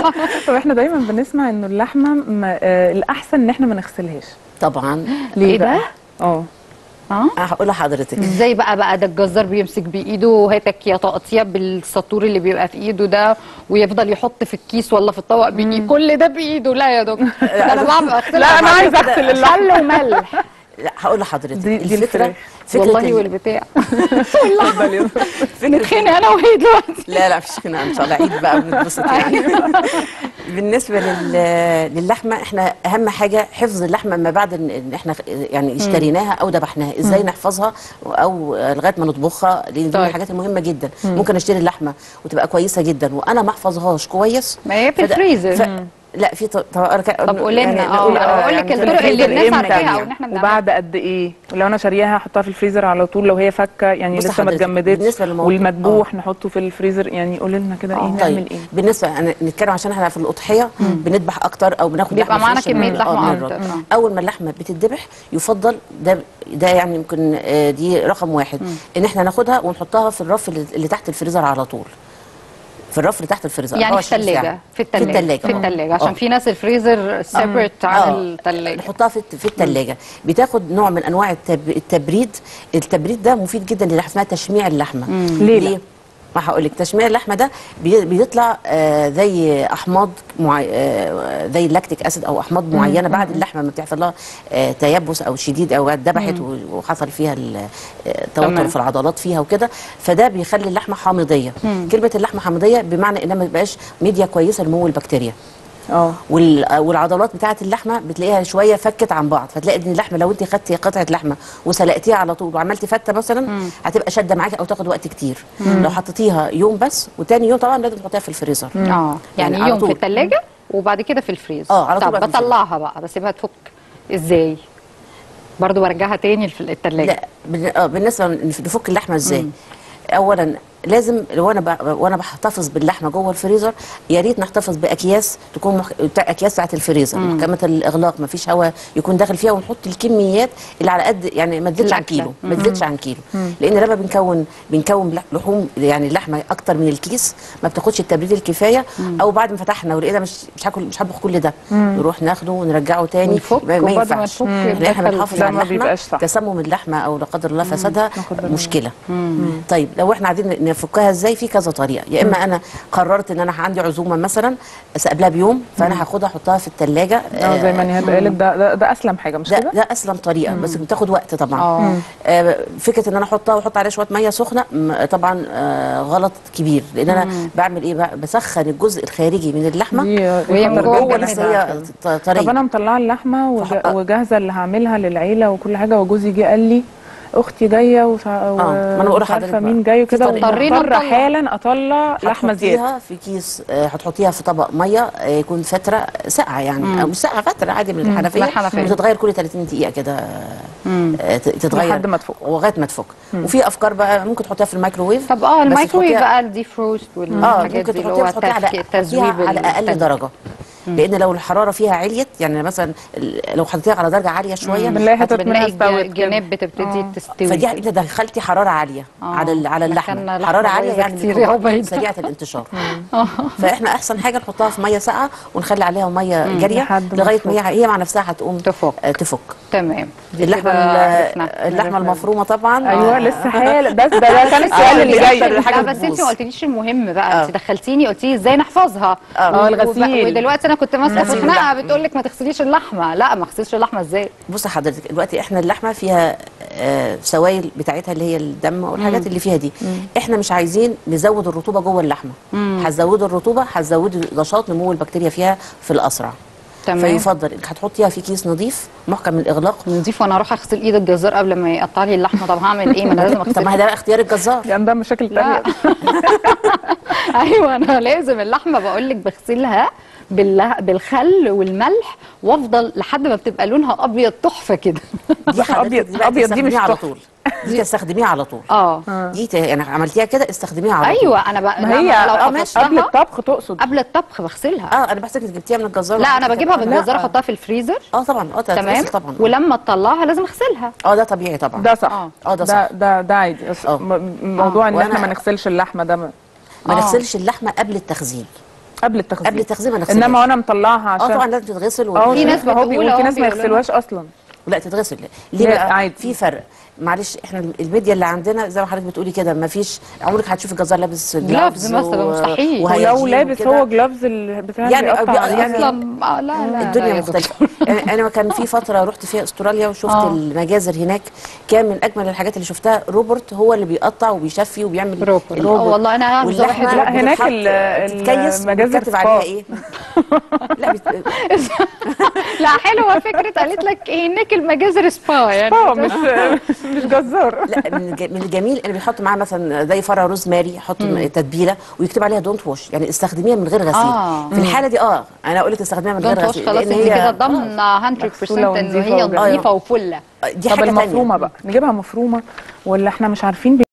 طب إحنا دايما بنسمع إنه اللحمة ما آه الأحسن إن إحنا ما نغسلهاش. طبعا. ليه إيه؟ بقى؟ آه. آه؟ هقول لحضرتك. إزاي بقى بقى ده الجزار بيمسك بإيده هاتك يا تقطيع بالسطور اللي بيبقى في إيده ده ويفضل يحط في الكيس ولا في الطبق بايده كل ده بإيده. لا يا دكتور. أنا بعمل أغسلها لا أنا عايزة. أغسل اللحمة. خل وملح. لا هقول لحضرتك. دي- دي الفكرة الفراخ. فكرة والله ال- والبتاع. فكرة نتخانق أنا وهي دلوقتي. لا لا مفيش خناقة إن شاء الله. عيد بقى بنتبسط يعني. بالنسبة لل... للحمة إحنا أهم حاجة حفظ اللحمة ما بعد ان إحنا يعني اشتريناها أو ذبحناها. إزاي نحفظها أو لغاية ما نطبخها؟ لأن دي من طيب. الحاجات المهمة جدا. ممكن أشتري اللحمة وتبقى كويسة جدا وأنا ما احفظهاش كويس. ما هي في الفريزر. لا في طب طب قولي لنا. آه نقول- أنا بقول لك يعني الطرق اللي الناس عارفاها أو يعني؟ إن إحنا بنعملها وبعد قد إيه؟ ولو أنا شارياها احطها في الفريزر على طول لو هي فكة يعني لسه ما اتجمدتش والمدبوح نحطه في الفريزر يعني قولي لنا كده إيه طيب نعمل إيه؟ بالنسبة أنا نتكلم عشان إحنا في الأضحية بنذبح أكتر أو بناخد بيبقى معانا آه، أكتر. من- آه. أول ما اللحمة بتتذبح يفضل ده ده يعني يمكن آه، دي رقم واحد. إن إحنا ناخدها ونحطها في الرف اللي تحت الفريزر على طول. في الرف اللي تحت الفريزر يعني في 24 ساعة. الثلاجه في الثلاجه في الثلاجه في الثلاجه عشان آه. في ناس الفريزر separate عن آه. الثلاجه نحطها في في الثلاجه بتاخد نوع من أنواع التب... التبريد. التبريد ده مفيد جدا للحمه اسمها تشميع اللحمة. ليه؟ لا؟ ما هقول لك تشميع اللحمة ده بي- بيطلع آه زي أحماض معي... آه زي ال lactic acid أو أحماض معينة بعد اللحمة ما بتحصل لها آه تيبس أو شديد أو اتذبحت وحصل فيها ال- آه، تمام. توتر في العضلات فيها وكده فده بيخلي اللحمة حامضية. كلمة اللحمة حامضية بمعنى إنها ما تبقاش ميديا كويسة لنمو البكتيريا. آه. وال- والعضلات بتاعه اللحمة بتلاقيها شوية فكت عن بعض فتلاقي إن اللحمة لو انت خدتي قطعة لحمة وسلقتيها على طول وعملتي فتة مثلا هتبقى شادة معاكي أو تاخد وقت كتير. لو حطيتيها يوم بس وتاني يوم طبعا لازم تحطيها في الفريزر. آه. يعني, يعني يوم في. الثلاجه وبعد كده في الفريزر. آه، على طول طب. بطلعها بقى بسيبها تفك. إزاي؟ برضو برجعها تاني في الثلاجه لا آه بالنسبة نفك اللحمة إزاي؟ اولا لازم وأنا. وأنا بحتفظ باللحمة جوه الفريزر يا ريت نحتفظ بأكياس تكون مح... أكياس بتاعت الفريزر محكمه الإغلاق ما فيش هواء يكون داخل فيها ونحط الكميات اللي على قد يعني ما تزيدش عن. كيلو ما تزيدش عن كيلو. لأن لما بنكون بنكون لح- لحوم يعني اللحمه أكتر من الكيس ما بتاخدش التبريد الكفاية. أو بعد ما فتحنا ولقينا مش مش هاكل مش هطبخ كل ده نروح ناخده ونرجعه تاني. ما- ما ينفعش. إحنا بنحافظ على اللحمة. تسمم اللحمة أو لا قدر الله فسادها. مشكلة. طيب لو إحنا عايزين نفكها إزاي في كذا طريقة. يا إما أنا قررت إن أنا عندي عزومة مثلا قبلها بيوم فأنا هاخدها أحطها في الثلاجه آه زي ما نهاد قالت ده, ده ده أسلم حاجة مش ده كده؟ ده أسلم طريقة بس بتاخد وقت طبعا. آه. آه فكرة إن أنا أحطها وأحط عليها شوية مية سخنة طبعا آه غلط كبير. لأن أنا بعمل إيه بقى؟ بسخن الجزء الخارجي من اللحمة وهي من جوه لسه هي ط- طب أنا مطلعة اللحمة وجاهزة اللي هعملها للعيلة وكل حاجة وجوزي جه قال لي أختي جاية ومش ع- ما أنا بقول لحضرتك مين. جاي وكده نطلع. حالا أطلع لحمه زياده هتحطيها في كيس آه، هتحطيها في طبق مية آه، يكون فترة ساقعة يعني أو مش ساقعة فترة عادي من من الحنفية الحنفية. بتتغير كل 30 دقيقة كده آه، ت- تتغير لحد ما تفك. لغايه ما تفك وفي أفكار بقى ممكن تحطيها في الميكروويف طب آه تحطيها- بقى ال defrost آه والحاجات ممكن دي اللي تحطيها هو تحطيها على أقل. درجة لأن لو الحراره فيها عليت يعني مثلا لو حطيتيها على درجه عاليه شوية بنلاقي حتت هتبقى- منها بنلاقي. الجناب بتبتدي آه. تستوي فدي انت دخلتي حرارة عالية آه. على ال- على اللحمة حرارة عالية يعني. سريعة الانتشار فإحنا أحسن حاجة نحطها في مية ساقعة ونخلي عليها مية جارية لغاية. ما هي هي مع نفسها هتقوم تفك. آه، تفك تمام. دي اللحمة. اللحمة المفرومة طبعا. أيوه آه. لسه حالا. ده ده, ده كان السؤال اللي آه، جاي. لا بس انت. ما قلتليش المهم بقى. آه. انت دخلتيني قلتي لي إزاي نحفظها. آه، الغسيل. ودلوقتي أنا كنت ماسكة في خناقة. بتقول لك ما تغسليش اللحمة. لا ما اغسلش اللحمة إزاي؟ بص حضرتك دلوقتي إحنا اللحمة فيها آه، سوائل بتاعتها اللي هي الدم والحاجات اللي فيها دي. إحنا مش عايزين نزود الرطوبة جوه اللحمة. هتزودوا الرطوبة هتزودوا نشاط نمو البكتيريا فيها في الأسرع. تمام. فيفضل إنك هتحطيها في كيس نظيف محكم الإغلاق. نضيف وأنا أروح أغسل إيد الجزار قبل ما يقطع لي اللحمة. طب هعمل إيه؟ ما أنا لازم طب ما ده اختيار الجزار. يعني ده مشاكل تانية. أيوه أنا لازم اللحمة. بقول لك بغسلها بالخل والملح وأفضل لحد ما بتبقى لونها أبيض تحفة كده. دلوقتي أبيض دي مش على. طول. دي تستخدميها على طول. آه. دي ت- يعني عملتيها كده استخدميها على طول. أيوه أنا بقى ما هي لو آه، قبل الطبخ تقصد. قبل الطبخ بغسلها. آه أنا بحسك إنك جبتيها من الجزار لا أنا بجيبها لا. بالجزار أحطها في الفريزر. آه طبعا. آه تمام. تمام طبعا. ولما تطلعها لازم أغسلها. آه ده طبيعي طبعا. ده صح. آه. آه ده ده صح. ده ده عادي. آه. موضوع إن إحنا ما نغسلش اللحمة ده ما- ما آه. نغسلش اللحمة قبل التخزين قبل التخزين قبل التخزين ما نغسلهاش. إنما وأنا مطلعها آه عشان طبعا لازم تتغسل. آه في ناس بتقول آه في ناس ما يغسلوهاش أصلا. لا تتغسل. ليه لا، بقى؟ عادي. في فرق. معلش إحنا الميديا اللي عندنا زي ما حضرتك بتقولي كده ما فيش عمرك هتشوفي الجزار لابس جلافز مثلا، مستحيل. ولو لابس هو جلافز البتاع يعني يعني. أصلا آه، لا لا لا الدنيا يا مختلفة أنا- أنا كان في فترة رحت فيها أستراليا وشفت آه. المجازر هناك كان من أجمل الحاجات اللي شفتها روبرت هو اللي بيقطع وبيشفي وبيعمل روبرت. آه، والله أنا أعرف واللحمة واحد لا، هناك المجازر وبتكتب عليها سبا. إيه لا. لا حلوة فكرة. قالت لك إيه، هناك المجازر سبا يعني. آه مش مش جزار. لا من الج- من الجميل اللي بيحط معاه مثلا زي فرع روزماري يحط تتبيلة ويكتب عليها دونت ووش يعني استخدميها من غير غسيل. آه. في الحالة دي آه أنا أقول لك استخدميها من غير دونت وش غسيل خلاص انت هي- كده ضامنة 100% مغسولة انه ونظيفة هي. نظيفه وفلة. دي طب حاجة المفرومة تانية. بقى. نجيبها مفرومة ولا إحنا مش عارفين